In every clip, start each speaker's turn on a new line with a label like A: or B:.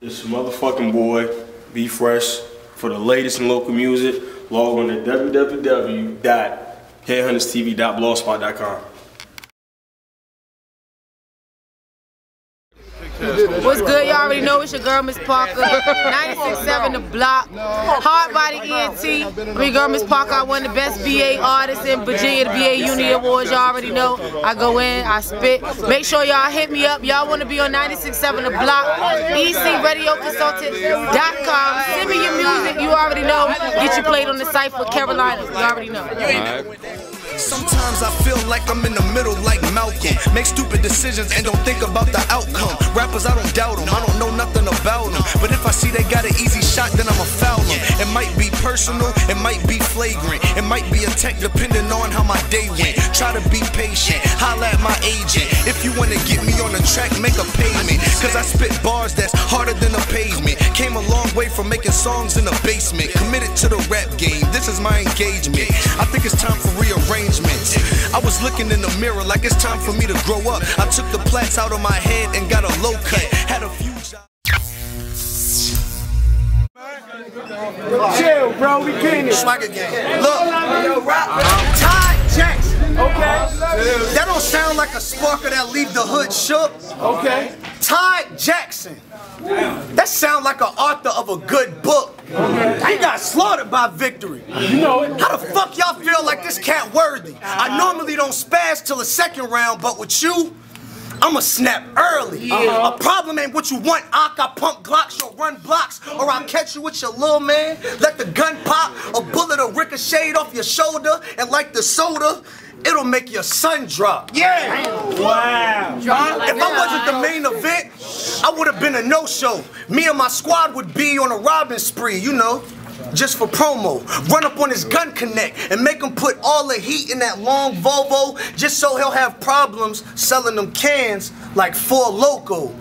A: This motherfucking boy, Be Fresh. For the latest in local music, log on to www.headhunterstv.blogspot.com.
B: What's good? Y'all already know it's your girl, Miss Parker. 96.7 The Block. Hard Body ENT. Me girl, Miss Parker. I won the best VA artist in Virginia, the VA Uni Awards. Y'all already know. I go in, I spit. Make sure y'all hit me up. Y'all want to be on 96.7 The Block. ECRadioConsultant.com. Send me your music. You already know. Get you played on the site for Carolina. You already know.
C: Sometimes I feel like I'm in the middle like Malcolm. Make stupid decisions and don't think about the outcome. Rappers, I don't doubt them. I don't know nothing about them. But if I see they got an easy shot, then I'ma foul them. It might be personal, it might be flagrant. It might be a tech depending on how my day went. Try to be patient, holla at my agent. If you wanna get me on the track, make a payment. Cause I spit bars that's harder than a. Came a long way from making songs in the basement. Committed to the rap game, this is my engagement. I think it's time for rearrangement. I was looking in the mirror like it's time for me to grow up. I took the plaits out of my head and got a low cut. Had a few jobs.
D: Chill, bro, we getting it.
C: Swagger game. Look, Ty Jackson.
D: Okay,
C: That don't sound like a sparker that leave the hood shook.
D: okay.
C: Ty Jackson. That sounds like an author of a good book. He got slaughtered by victory.
D: You know it.
C: How the fuck y'all feel like this cat worthy? I normally don't spaz till the second round, but with you, I'ma snap early. Uh-huh. A problem ain't what you want, Ock. I pump Glocks, you'll run blocks, or I'll catch you with your little man. Let the gun pop, a bullet will ricochet off your shoulder, and like the soda, it'll make your sun drop. Yeah.
D: Wow.
C: If I wasn't the main event, I would have been a no-show. Me and my squad would be on a robbing spree, you know, just for promo. Run up on his gun connect and make him put all the heat in that long Volvo just so he'll have problems selling them cans like Four Loco. Or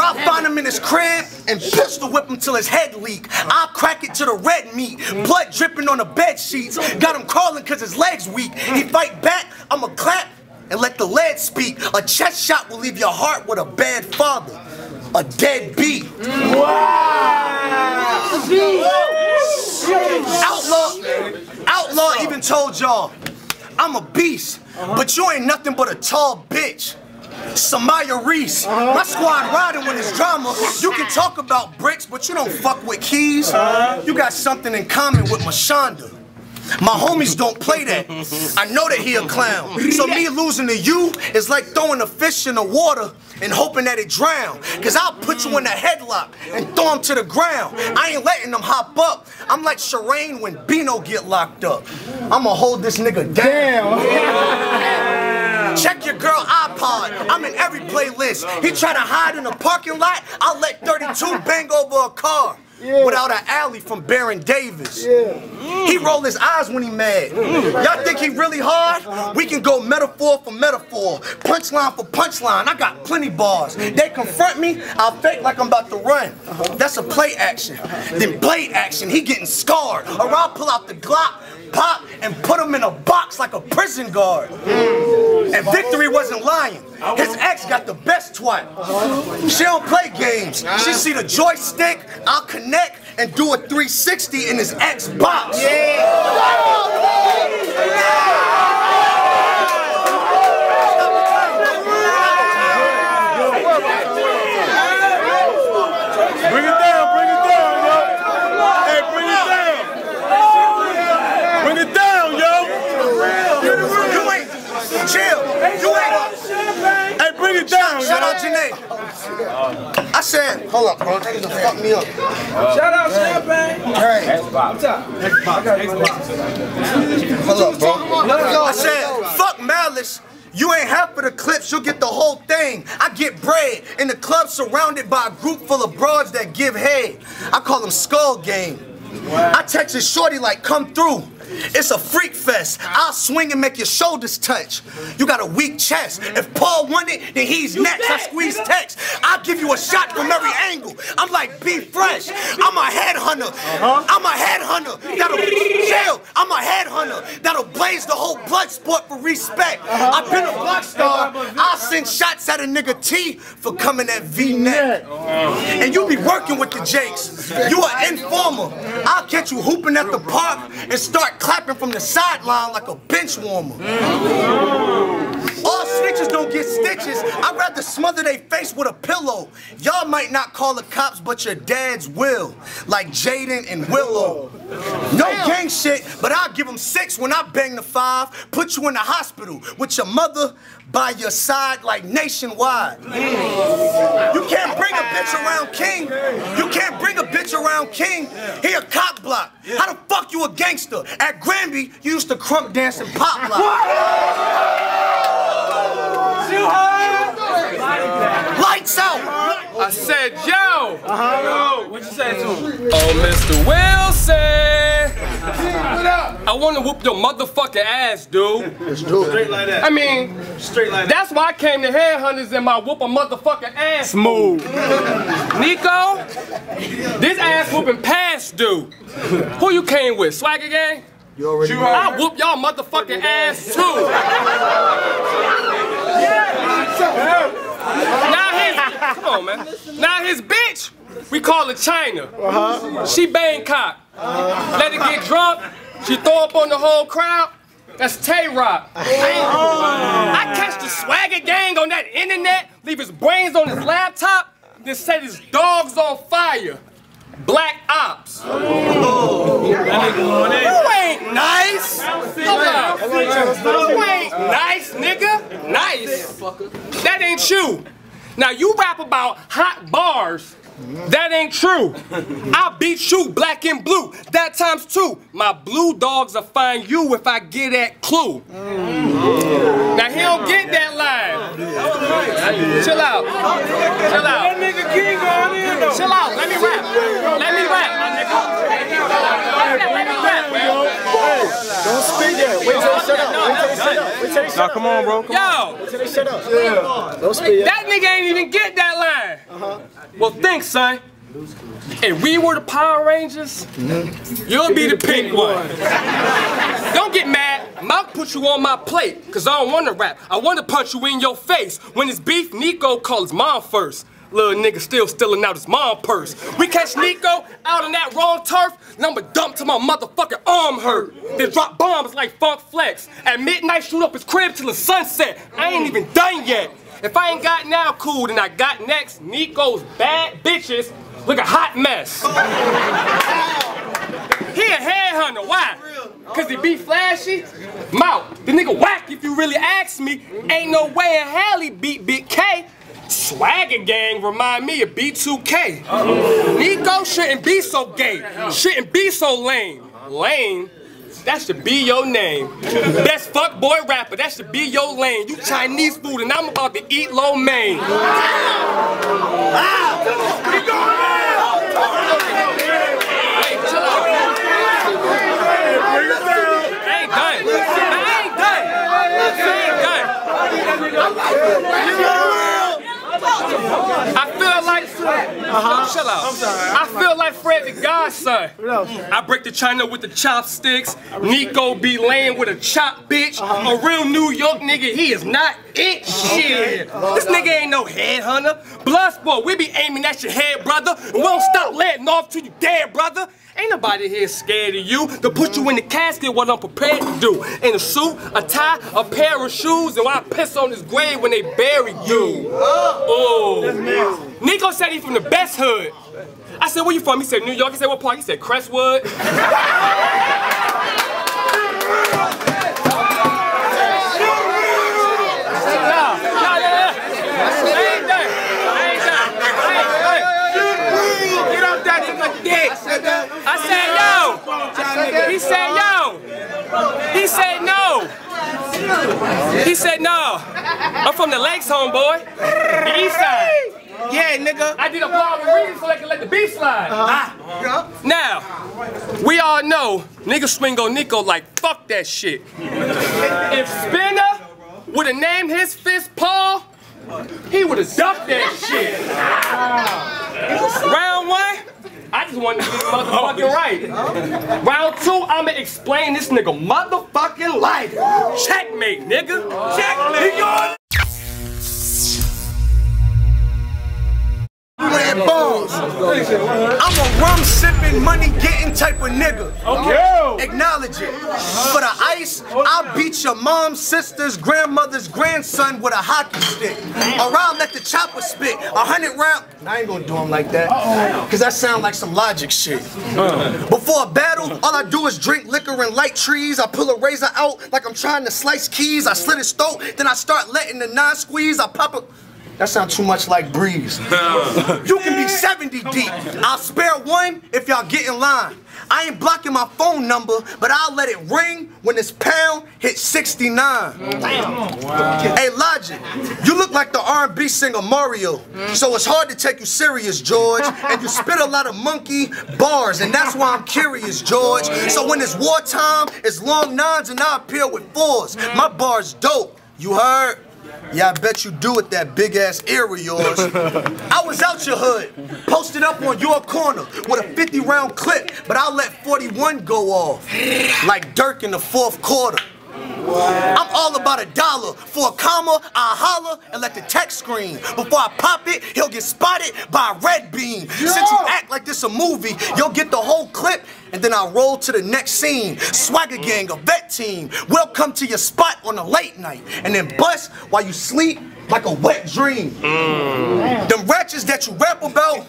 C: I'll find him in his crib and pistol whip him till his head leak. I'll crack it to the red meat, blood dripping on the bed sheets. Got him crawling cause his legs weak. He fight back, I'ma clap and let the lead speak. A chest shot will leave your heart with a bad father, a dead beat. Outlaw, Outlaw even told y'all, I'm a beast, but you ain't nothing but a tall bitch. Samaya Reese, my squad riding when it's drama. You can talk about bricks, but you don't fuck with keys. You got something in common with Mashonda. My homies don't play that. I know that he a clown. So me losing to you is like throwing a fish in the water and hoping that it drown. Cause I'll put you in a headlock and throw him to the ground. I ain't letting them hop up. I'm like Shireen when Bino get locked up. I'ma hold this nigga down. Check your girl iPod. I'm in every playlist. He try to hide in the parking lot. I'll let 32 bang over a car. Without an alley from Baron Davis. Mm. He roll his eyes when he mad. Mm. Y'all think he really hard? Uh-huh. We can go metaphor for metaphor, punchline for punchline. I got plenty bars. Mm. They confront me, I'll fake like I'm about to run. Uh-huh. That's a play action. Uh-huh. Then blade action, he getting scarred. Or I'll pull out the Glock, pop, and put him in a box like a prison guard. And Victory wasn't lying. His ex got the best twat. She don't play games. She see the joystick, I'll connect and do a 360 in his ex box.
D: Bring it down, bring it down, yo. Hey, bring it down. Bring it down, yo.
C: You ain't chill. You ain't.
D: Hey, bring it down,
C: Shout
D: yo.
C: out Janae. I said, hold up, bro. That nigga fuck me up.
E: Shout out Champagne.
C: Hey, hold up, bro. I said, fuck malice. You ain't half of the clips, you'll get the whole thing. I get bread in the club surrounded by a group full of broads that give head. I call them skull game. I text his shorty like, come through. It's a freak fest. I'll swing and make your shoulders touch. You got a weak chest. If Paul won it, then he's next. I squeeze text. I'll give you a shot from every angle. I'm like, be fresh. I'm a headhunter. Uh-huh. I'm a headhunter. That'll chill. I'm a headhunter. That'll blaze the whole blood sport for respect. Uh-huh. I've been a block star. I'll send shots at a nigga T for coming at V-neck. And you be working with the Jakes. You an informer. I'll catch you hooping at the park and start clapping from the sideline like a bench warmer. Mm. Snitches don't get stitches. I'd rather smother their face with a pillow. Y'all might not call the cops, but your dads will. Like Jaden and Willow. No gang shit, but I'll give them six when I bang the five. Put you in the hospital with your mother by your side like nationwide. You can't bring a bitch around King. You can't bring a bitch around King. He a cock block. How the fuck you a gangster? At Granby, you used to crunk dance and pop lock. Lights out.
F: I said, yo! Uh-huh. What you say to him? Oh, Mr. Wilson! I want to whoop your motherfucking ass, dude.
D: Straight like that.
F: I mean,
D: Straight like that.
F: that's why I came to Headhunters and my whoop a motherfucking ass.
A: Smooth.
F: Nico, this ass whooping past dude. Who you came with? Swagger gang?
D: You already know.
F: I whoop y'all motherfucking ass too. Now his, come on man. Now his bitch, we call her China. She Bangkok. Let her get drunk. She throw up on the whole crowd. That's Tay Rock. I catch the swagger gang on that internet, leave his brains on his laptop, then set his dogs on fire. Black Ops. You ain't nice. You ain't nice, nigga. Nice. That ain't you. Now you rap about hot bars. That ain't true. I'll beat you black and blue. That times two. My blue dogs will find you if I get that clue. Mm. Now he don't get that line. Chill out. Chill out.
D: That nigga King going in though.
F: Chill out. Let me rap. Let me rap, my nigga. Let me rap, man.
G: Don't speak yet. Wait till they shut up. Wait till they shut up. Wait till they shut
A: Nah,
G: up.
A: come on, bro. Come on.
F: Yo,
G: Till they shut up. Don't speak
F: that nigga ain't even get that line. Uh-huh. Well, thanks, son. If we were the Power Rangers, you'll be the pink one. Don't get mad. I'll put you on my plate, cause I don't wanna rap. I wanna punch you in your face. When it's beef, Nico calls his mom first. Little nigga still stealing out his mom purse. We catch Nico out on that wrong turf, and I'ma dump till my motherfucking arm hurt. Then drop bombs like Funk Flex. At midnight, shoot up his crib till the sunset. I ain't even done yet. If I ain't got now, cool, then I got next. Nico's bad bitches look a hot mess. He a headhunter, why? Cause he be flashy? Mouth, the nigga whack if you really ask me. Ain't no way in hell he beat Big K. Swagger gang remind me of B2K. Nico shouldn't be so gay, shouldn't be so lame. Lame? That should be your name. Best fuck boy rapper, that should be your lane. You Chinese food and I'm about to eat lo mein. Hey, chill out.
D: Bring it down.
F: I ain't done. I ain't done. I ain't done. I feel like, Yo, chill out. I feel like Fred the Godson. I break the China with the chopsticks. Nico be laying with a chop bitch. Uh-huh. A real New York nigga, he is not it. Shit. This nigga ain't no headhunter. Bloodsport, we be aiming at your head, brother. And we don't stop letting off till you dead, brother. Ain't nobody here scared of you to put you in the casket what I'm prepared to do. In a suit, a tie, a pair of shoes, and I piss on his grave when they bury you. Oh. Nico said he from the best hood. I said, where you from? He said, New York. He said, what part? He said, Crestwood. Nah, nah, yeah, yeah. I ain't done. I ain't done. I ain't done. Get off that nigga dick. I said, yo. He said, yo. He said, no. He said, no. I'm from the lakes, homeboy. The east side.
E: yeah, nigga.
F: I did a blog with reading so they can let the beat slide.
C: Ah,
F: Now, we all know nigga Swingo Nico like fuck that shit. if Spinner would have named his fist Paul, he would have ducked that shit. Round one, I just wanted to get motherfucking oh. right. Round two, I'ma explain this nigga motherfucking life. Checkmate, nigga. Checkmate.
C: Balls. I'm a rum sipping, money getting type of nigga.
D: Okay.
C: Acknowledge it. For the ice, I'll beat your mom's sister's grandmother's grandson with a hockey stick. Or I'll let the chopper spit a hundred round. I ain't gonna do him like that. Cause that sound like some logic shit. Uh. Before a battle, all I do is drink liquor and light trees. I pull a razor out like I'm trying to slice keys. I slit his throat, then I start letting the nine squeeze. I pop a. That sounds too much like Breeze. you can be 70 deep. I'll spare one if y'all get in line. I ain't blocking my phone number, but I'll let it ring when this pound hits 69. Hey, Logic, you look like the R&B singer Mario, so it's hard to take you serious, George. And you spit a lot of monkey bars, and that's why I'm curious, George. So when it's wartime, it's long nines and I appear with fours. My bar's dope. You heard? Yeah, I bet you do with that big ass ear of yours. I was out your hood, posted up on your corner with a 50 round clip, but I'll let 41 go off. Like Dirk in the fourth quarter. I'm all about a dollar. For a comma, I holler and let the text scream. Before I pop it, he'll get spotted by a red beam. Since you act like this a movie, you'll get the whole clip and then I'll roll to the next scene. Swagger gang, a vet team. We'll to your spot on a late night and then bust while you sleep like a wet dream. Mm. Them wretches that you rap about,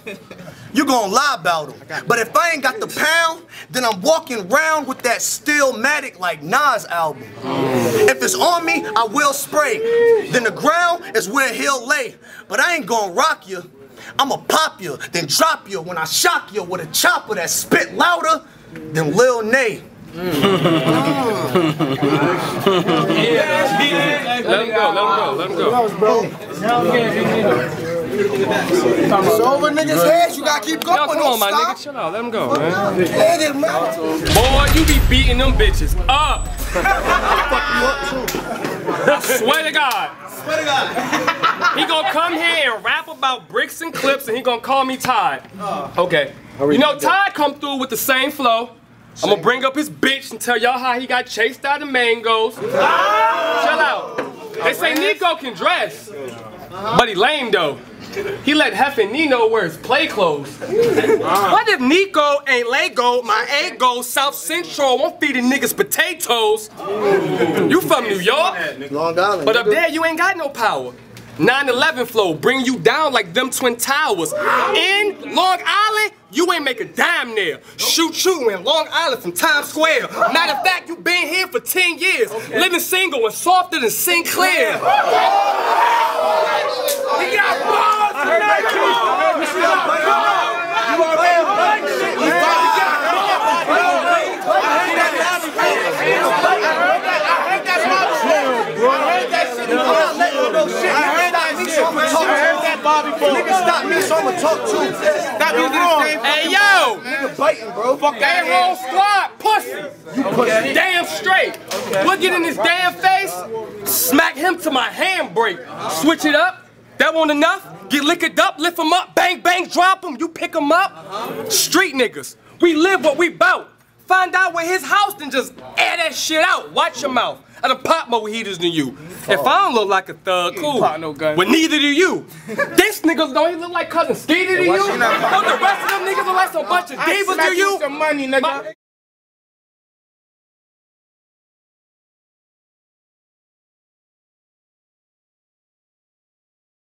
C: you gonna lie about them. But if I ain't got the pound, then I'm walking around with that Stillmatic like Nas album. If it's on me, I will spray. Then the ground is where he'll lay. But I ain't gonna rock you. I'ma pop you, then drop you when I shock you with a chopper that spit louder than Lil Nay.
F: Let him go, let him go, let him go.
C: It's over niggas' heads, you gotta keep going.
F: Yo, come on, my
C: stop.
F: nigga, chill out, let him go, man.
C: Nigga, man.
F: Boy, you be beating them bitches up. I swear to God. Swear to God. He gonna come here and rap about bricks and clips and he gonna call me Todd. Uh. Okay. You know, Todd come through with the same flow. I'm gonna bring up his bitch and tell y'all how he got chased out of mangoes. Ah! Chill out. They say Nico can dress, but he lame though. He let Hef and Nino wear his play clothes. What if Nico ain't Lego, my ego, South Central, won't feed the niggas potatoes? You from New York?
C: Long Island.
F: But up there, you ain't got no power. 9-11 flow, bring you down like them twin towers. In Long Island, you ain't make a dime there. Shoot you in Long Island from Times Square. Matter of fact, you been here for 10 years. Living single and softer than Synclaire. He got balls tonight.
C: Nigga, stop me so I'ma talk too. Stop me
F: Hey, yo!
C: Nigga biting, bro. Fuck
F: That whole squad, pussy. You pussy. damn straight. Look it in his damn face. Smack him to my handbrake. Switch it up. That won't enough. Get liquored up, lift him up, bang bang, drop him. You pick him up. Street niggas. We live what we bout. Find out where his house, then just air that shit out. Watch your mouth. I done pop more heaters than you. If I don't look like a thug, cool.
E: pop no gun.
F: But neither do you. this niggas don't even look like cousin Skeeter to you? Don't the rest of them niggas look like some bunch of divas to you?
E: some money, nigga.